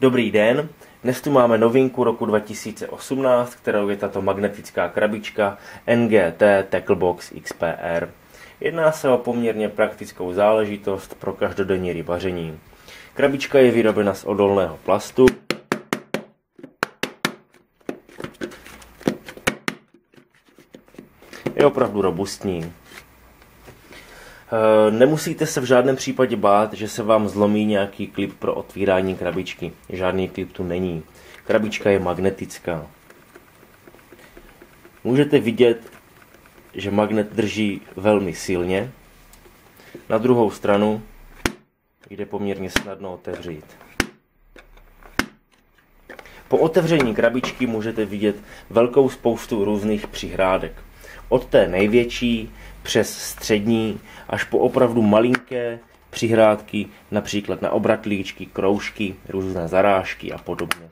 Dobrý den, dnes tu máme novinku roku 2018, kterou je tato magnetická krabička NGT Tacklebox XPR. Jedná se o poměrně praktickou záležitost pro každodenní rybaření. Krabička je vyrobena z odolného plastu. Je opravdu robustní. Eh, nemusíte se v žádném případě bát, že se vám zlomí nějaký klip pro otvírání krabičky. Žádný klip tu není. Krabička je magnetická. Můžete vidět, že magnet drží velmi silně. Na druhou stranu jde poměrně snadno otevřít. Po otevření krabičky můžete vidět velkou spoustu různých přihrádek. Od té největší přes střední až po opravdu malinké přihrádky, například na obratlíčky, kroužky, různé zarážky a podobně.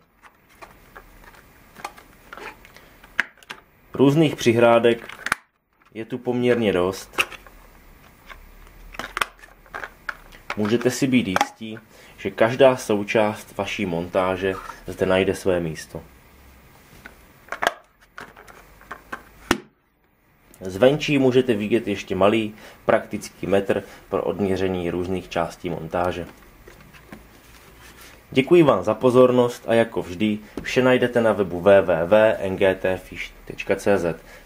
Různých přihrádek je tu poměrně dost. Můžete si být jistí, že každá součást vaší montáže zde najde své místo. Zvenčí můžete vidět ještě malý praktický metr pro odměření různých částí montáže. Děkuji vám za pozornost a jako vždy vše najdete na webu www.ngtfish.cz.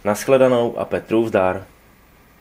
Naschledanou a Petru vzdár.